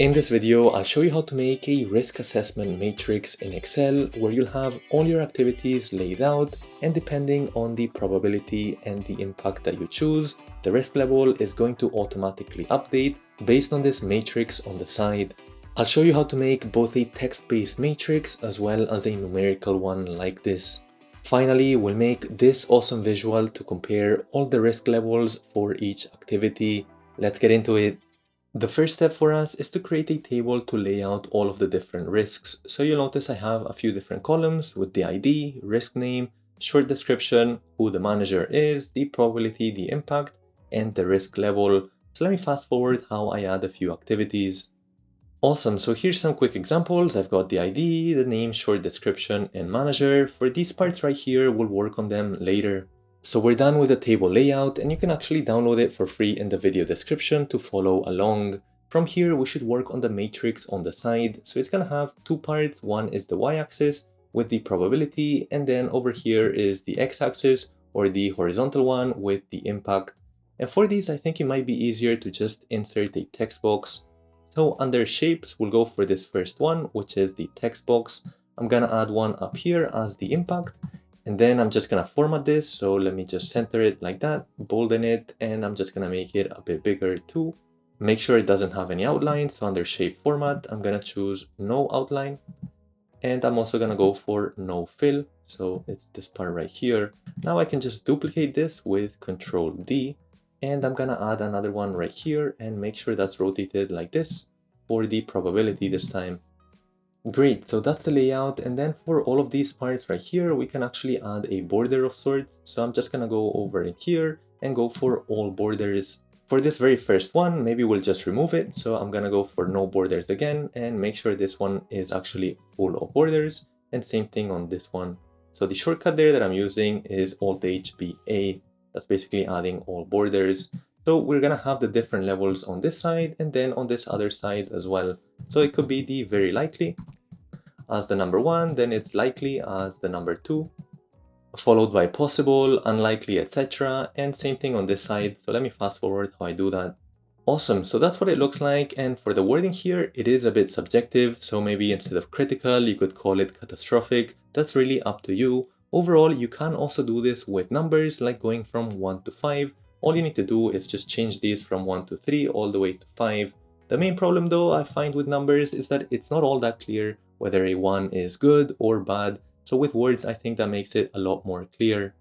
In this video, I'll show you how to make a risk assessment matrix in Excel where you'll have all your activities laid out and depending on the probability and the impact that you choose, the risk level is going to automatically update based on this matrix on the side. I'll show you how to make both a text-based matrix as well as a numerical one like this. Finally, we'll make this awesome visual to compare all the risk levels for each activity. Let's get into it. The first step for us is to create a table to lay out all of the different risks. So you'll notice I have a few different columns with the ID, risk name, short description, who the manager is, the probability, the impact, and the risk level. So let me fast forward how I add a few activities. Awesome, so here's some quick examples. I've got the ID, the name, short description, and manager. For these parts right here, we'll work on them later. So we're done with the table layout and you can actually download it for free in the video description to follow along. From here, we should work on the matrix on the side. So it's gonna have two parts. One is the y-axis with the probability and then over here is the x-axis or the horizontal one with the impact. And for these, I think it might be easier to just insert a text box. So under shapes, we'll go for this first one, which is the text box. I'm gonna add one up here as the impact and then I'm just gonna format this. So let me just center it like that, bolden it, and I'm just gonna make it a bit bigger too. Make sure it doesn't have any outline. So under shape format, I'm gonna choose no outline. And I'm also gonna go for no fill. So it's this part right here. Now I can just duplicate this with control D and I'm gonna add another one right here and make sure that's rotated like this for the probability this time. Great, so that's the layout and then for all of these parts right here we can actually add a border of sorts. So I'm just gonna go over in here and go for all borders. For this very first one, maybe we'll just remove it. So I'm gonna go for no borders again and make sure this one is actually full of borders and same thing on this one. So the shortcut there that I'm using is Alt HBA. That's basically adding all borders. So we're gonna have the different levels on this side and then on this other side as well. So it could be the very likely as the number one, then it's likely as the number two, followed by possible, unlikely, etc. And same thing on this side. So let me fast forward how I do that. Awesome, so that's what it looks like. And for the wording here, it is a bit subjective. So maybe instead of critical, you could call it catastrophic. That's really up to you. Overall, you can also do this with numbers like going from 1 to 5. All you need to do is just change these from 1 to 3 all the way to 5. The main problem though I find with numbers is that it's not all that clear whether a 1 is good or bad. So with words, I think that makes it a lot more clear.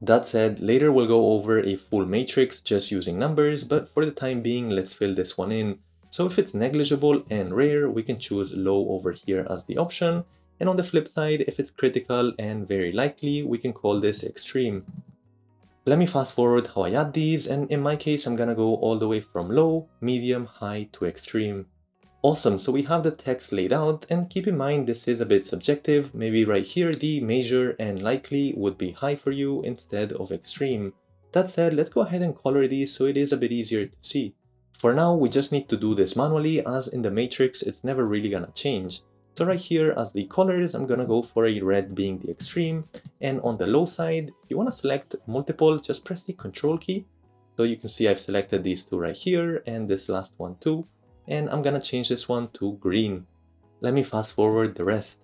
That said, later we'll go over a full matrix just using numbers, but for the time being, let's fill this one in. So if it's negligible and rare, we can choose low over here as the option. And on the flip side, if it's critical and very likely, we can call this extreme. Let me fast forward how I add these, and in my case, I'm gonna go all the way from low, medium, high to extreme. Awesome, so we have the text laid out, and keep in mind this is a bit subjective. Maybe right here, the measure and likely would be high for you instead of extreme. That said, let's go ahead and color these so it is a bit easier to see. For now, we just need to do this manually as in the matrix, it's never really gonna change. So right here as the colors, I'm gonna go for a red being the extreme. And on the low side, if you wanna select multiple, just press the control key. So you can see I've selected these two right here and this last one too. And I'm gonna change this one to green. Let me fast forward the rest.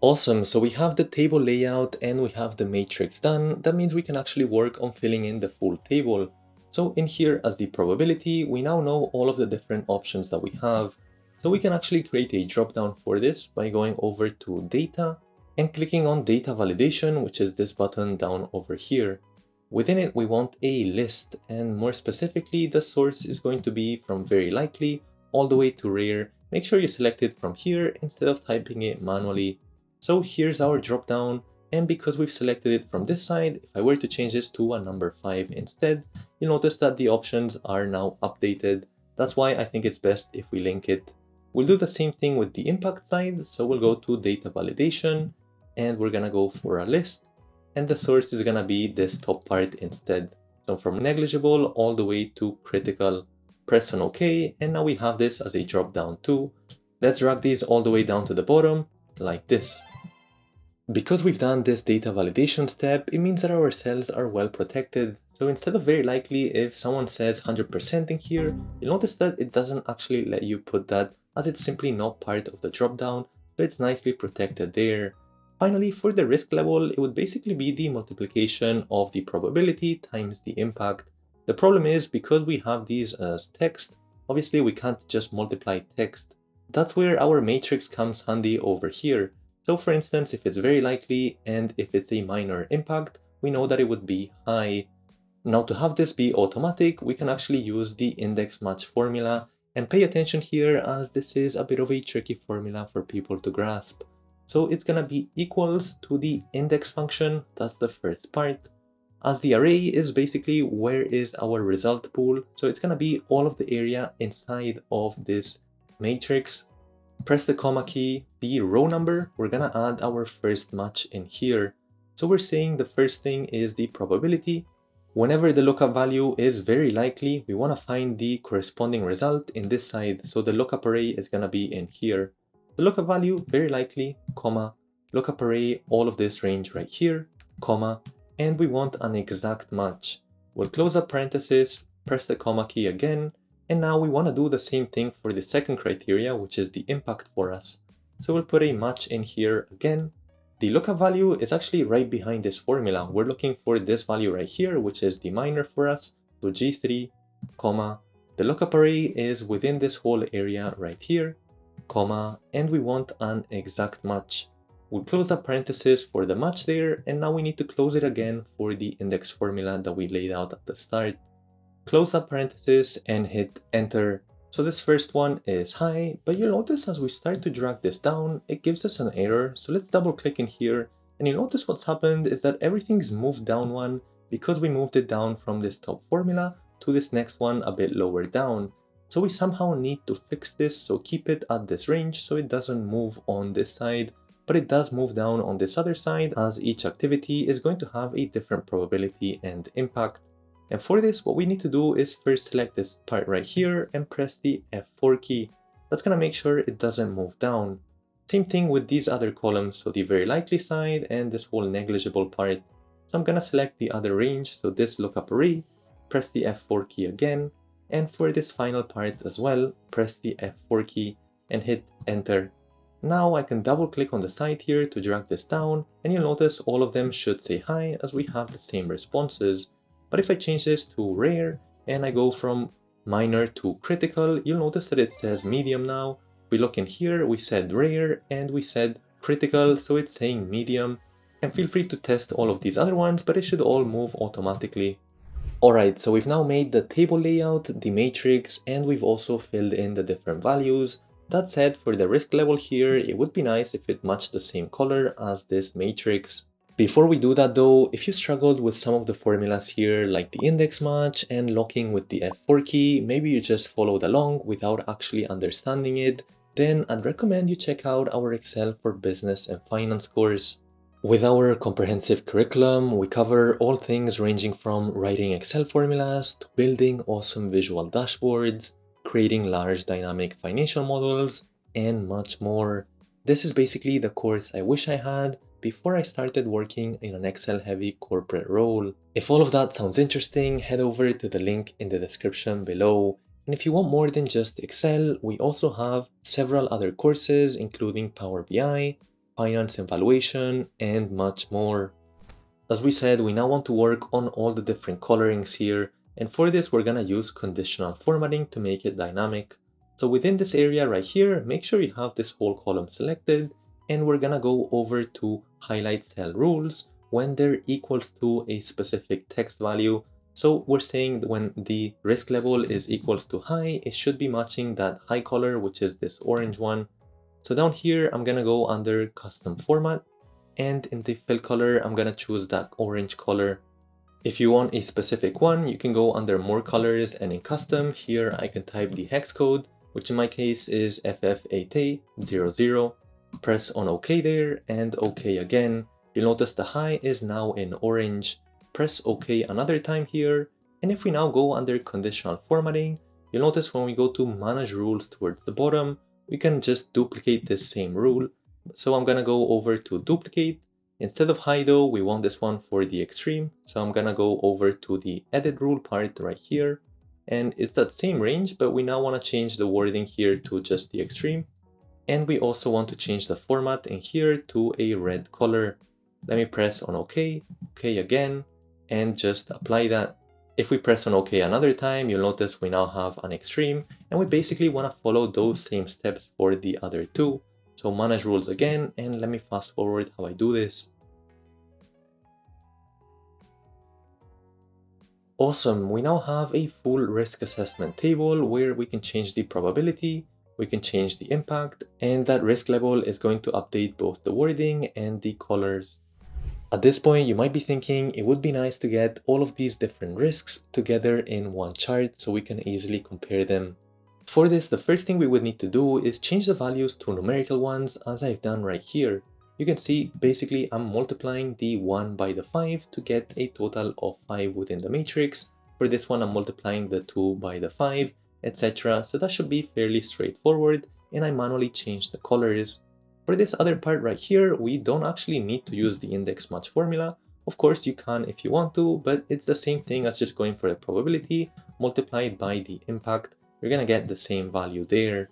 Awesome, so we have the table layout and we have the matrix done. That means we can actually work on filling in the full table. So in here as the probability, we now know all of the different options that we have. So we can actually create a dropdown for this by going over to data and clicking on data validation, which is this button down over here. Within it, we want a list and more specifically, the source is going to be from very likely all the way to rare. Make sure you select it from here instead of typing it manually. So here's our dropdown and because we've selected it from this side, if I were to change this to a number 5 instead, you'll notice that the options are now updated. That's why I think it's best if we link it. We'll do the same thing with the impact side, so we'll go to data validation, and we're gonna go for a list, and the source is gonna be this top part instead. So from negligible all the way to critical. Press on OK, and now we have this as a drop down too. Let's drag these all the way down to the bottom, like this. Because we've done this data validation step, it means that our cells are well protected. So instead of very likely, if someone says 100% in here, you'll notice that it doesn't actually let you put that as it's simply not part of the dropdown, so it's nicely protected there. Finally, for the risk level, it would basically be the multiplication of the probability times the impact. The problem is because we have these as text, obviously we can't just multiply text. That's where our matrix comes handy over here. So for instance, if it's very likely and if it's a minor impact, we know that it would be high. Now to have this be automatic, we can actually use the index match formula and pay attention here as this is a bit of a tricky formula for people to grasp. So it's gonna be equals to the index function, that's the first part. As the array is basically where is our result pool, so it's gonna be all of the area inside of this matrix. Press the comma key, the row number, we're gonna add our first match in here. So we're saying the first thing is the probability. Whenever the lookup value is very likely, we wanna find the corresponding result in this side. So the lookup array is gonna be in here. The lookup value, very likely, comma, lookup array, all of this range right here, comma, and we want an exact match. We'll close up parenthesis, press the comma key again, and now we want to do the same thing for the second criteria, which is the impact for us. So we'll put a match in here again. The lookup value is actually right behind this formula. We're looking for this value right here, which is the minor for us. So G3, comma, the lookup array is within this whole area right here, comma, and we want an exact match. We'll close the parenthesis for the match there, and now we need to close it again for the index formula that we laid out at the start. Close that parenthesis and hit enter. So this first one is high, but you'll notice as we start to drag this down, it gives us an error. So let's double click in here, and you'll notice what's happened is that everything's moved down one because we moved it down from this top formula to this next one a bit lower down. So we somehow need to fix this, so keep it at this range so it doesn't move on this side, but it does move down on this other side as each activity is going to have a different probability and impact. And for this, what we need to do is first select this part right here and press the F4 key. That's gonna make sure it doesn't move down. Same thing with these other columns, so the very likely side and this whole negligible part. So I'm gonna select the other range, so this lookup array, press the F4 key again, and for this final part as well, press the F4 key and hit enter. Now I can double click on the side here to drag this down and you'll notice all of them should say high as we have the same responses. But if I change this to rare and I go from minor to critical, you'll notice that it says medium now. We look in here, we said rare and we said critical, so it's saying medium. And feel free to test all of these other ones, but it should all move automatically Alright, so we've now made the table layout, the matrix, and we've also filled in the different values. That said, for the risk level here, it would be nice if it matched the same color as this matrix. Before we do that though, if you struggled with some of the formulas here, like the index match and locking with the F4 key, maybe you just followed along without actually understanding it, then I'd recommend you check out our Excel for Business and Finance course. With our comprehensive curriculum, we cover all things ranging from writing Excel formulas to building awesome visual dashboards, creating large dynamic financial models, and much more. This is basically the course I wish I had before I started working in an Excel heavy corporate role. If all of that sounds interesting, head over to the link in the description below. And if you want more than just Excel, we also have several other courses including Power BI, finance evaluation, and much more. As we said, we now want to work on all the different colorings here, and for this we're gonna use conditional formatting to make it dynamic. So within this area right here, make sure you have this whole column selected, and we're gonna go over to highlight cell rules when they're equals to a specific text value. So we're saying when the risk level is equals to high, it should be matching that high color, which is this orange one, so down here, I'm gonna go under custom format and in the fill color, I'm gonna choose that orange color. If you want a specific one, you can go under more colors and in custom, here I can type the hex code, which in my case is FF8A00. Press on OK there and OK again. You'll notice the high is now in orange. Press OK another time here. And if we now go under conditional formatting, you'll notice when we go to manage rules towards the bottom, we can just duplicate this same rule. So I'm gonna go over to duplicate Instead of high though, we want this one for the extreme. So I'm gonna go over to the edit rule part right here. And it's that same range, but we now wanna change the wording here to just the extreme. And we also want to change the format in here to a red color. Let me press on OK, OK again, and just apply that. If we press on OK another time, you'll notice we now have an extreme, and we basically want to follow those same steps for the other two. So manage rules again, and let me fast forward how I do this. Awesome, we now have a full risk assessment table where we can change the probability, we can change the impact, and that risk level is going to update both the wording and the colors. At this point, you might be thinking it would be nice to get all of these different risks together in one chart so we can easily compare them. For this, the first thing we would need to do is change the values to numerical ones as I've done right here. You can see basically I'm multiplying the 1 by the 5 to get a total of 5 within the matrix. For this one I'm multiplying the 2 by the 5 etc. So that should be fairly straightforward and I manually change the colors. For this other part right here, we don't actually need to use the index match formula. Of course you can if you want to, but it's the same thing as just going for the probability multiplied by the impact. You're gonna get the same value there.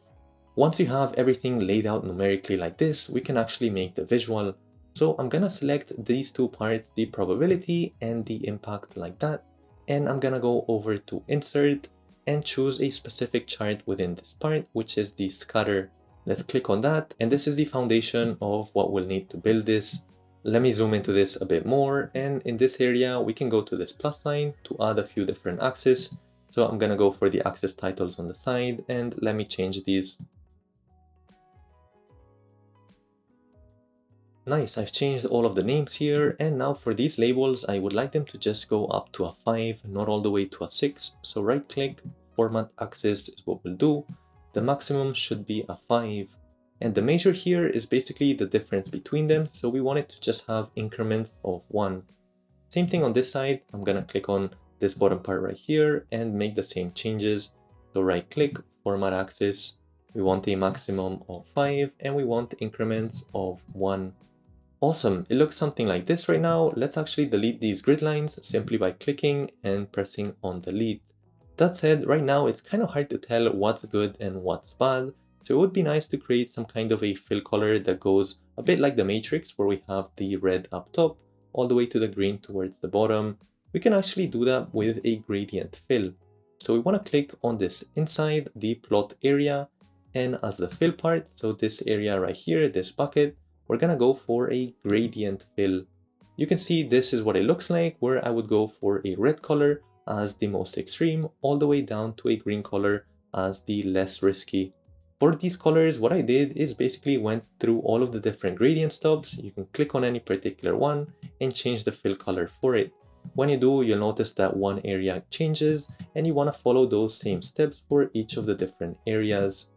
Once you have everything laid out numerically like this, we can actually make the visual. So I'm gonna select these two parts, the probability and the impact like that. And I'm gonna go over to insert and choose a specific chart within this part, which is the scatter. Let's click on that. And this is the foundation of what we'll need to build this. Let me zoom into this a bit more. And in this area, we can go to this plus sign to add a few different axes. So I'm gonna go for the axis titles on the side and let me change these Nice, I've changed all of the names here and now for these labels I would like them to just go up to a 5, not all the way to a 6. So right click, format axis is what we'll do. The maximum should be a 5 and the measure here is basically the difference between them so we want it to just have increments of 1. Same thing on this side, I'm gonna click on this bottom part right here and make the same changes. So right click, format axis, we want a maximum of 5 and we want increments of 1. Awesome, it looks something like this right now. Let's actually delete these grid lines simply by clicking and pressing on delete. That said, right now it's kind of hard to tell what's good and what's bad, so it would be nice to create some kind of a fill color that goes a bit like the matrix where we have the red up top all the way to the green towards the bottom. We can actually do that with a gradient fill. So we want to click on this inside the plot area and as the fill part, so this area right here, this bucket, we're gonna go for a gradient fill. You can see this is what it looks like where I would go for a red color as the most extreme all the way down to a green color as the less risky. For these colors, what I did is basically went through all of the different gradient stops. You can click on any particular one and change the fill color for it. When you do, you'll notice that one area changes and you want to follow those same steps for each of the different areas.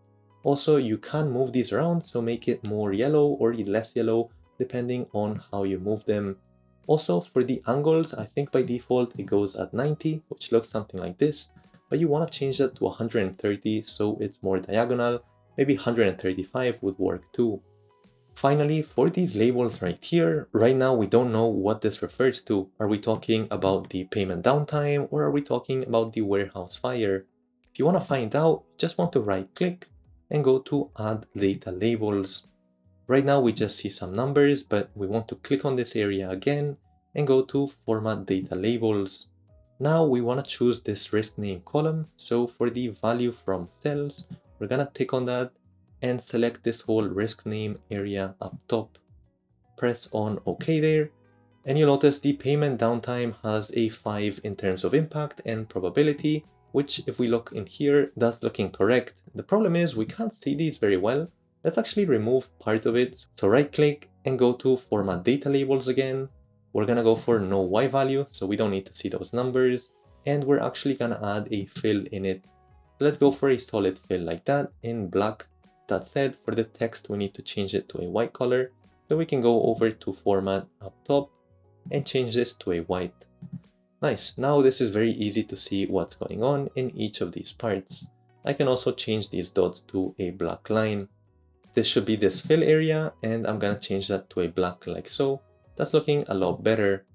Also, you can move these around, so make it more yellow or less yellow, depending on how you move them. Also, for the angles, I think by default it goes at 90, which looks something like this, but you want to change that to 130 so it's more diagonal. Maybe 135 would work too. Finally, for these labels right here, right now we don't know what this refers to. Are we talking about the payment downtime or are we talking about the warehouse fire? If you want to find out, just want to right click and go to add data labels. Right now we just see some numbers, but we want to click on this area again and go to format data labels. Now we want to choose this risk name column. So for the value from cells, we're gonna tick on that and select this whole risk name area up top. Press on OK there and you'll notice the payment downtime has a 5 in terms of impact and probability which if we look in here, that's looking correct. The problem is we can't see these very well. Let's actually remove part of it. So right click and go to format data labels again. We're gonna go for no Y value, so we don't need to see those numbers. And we're actually gonna add a fill in it. Let's go for a solid fill like that in black. That said, for the text, we need to change it to a white color. So we can go over to format up top and change this to a white. Nice, now this is very easy to see what's going on in each of these parts. I can also change these dots to a black line. This should be this fill area and I'm gonna change that to a black like so. that's looking a lot better.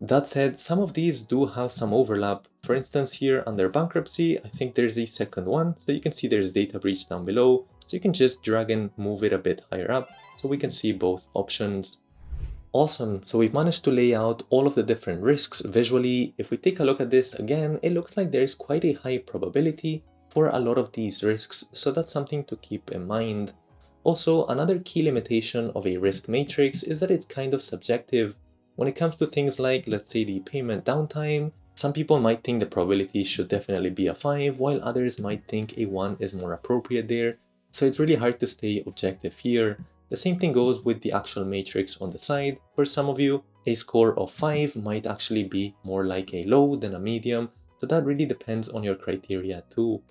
That said, some of these do have some overlap. For instance, here under bankruptcy, I think there's a second one. So you can see there's data breach down below. So you can just drag and move it a bit higher up so we can see both options. Awesome, so we've managed to lay out all of the different risks visually. If we take a look at this again, it looks like there is quite a high probability for a lot of these risks, so that's something to keep in mind. Also, another key limitation of a risk matrix is that it's kind of subjective. When it comes to things like, let's say, the payment downtime, some people might think the probability should definitely be a 5, while others might think a 1 is more appropriate there. So it's really hard to stay objective here. The same thing goes with the actual matrix on the side. For some of you, a score of 5 might actually be more like a low than a medium, so that really depends on your criteria too.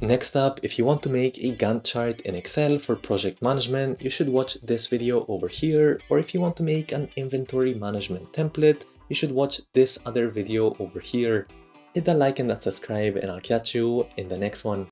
Next up, if you want to make a Gantt chart in Excel for project management, you should watch this video over here, or if you want to make an inventory management template, you should watch this other video over here. Hit that like and that subscribe and I'll catch you in the next one.